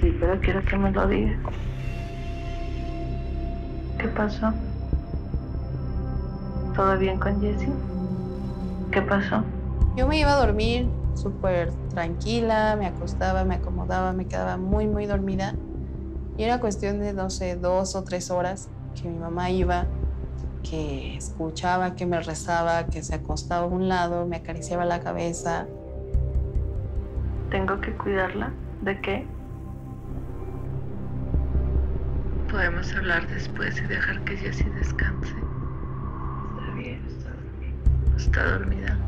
Sí, pero quiero que me lo digas. ¿Qué pasó? ¿Todo bien con Jessie? ¿Qué pasó? Yo me iba a dormir súper tranquila, me acostaba, me acomodaba, me quedaba muy, muy dormida. Y era cuestión de, no sé, dos o tres horas que mi mamá iba, que escuchaba, que me rezaba, que se acostaba a un lado, me acariciaba la cabeza. ¿Tengo que cuidarla? ¿De qué? Podemos hablar después y dejar que Jessie descanse. Está bien, está dormida. Está dormida.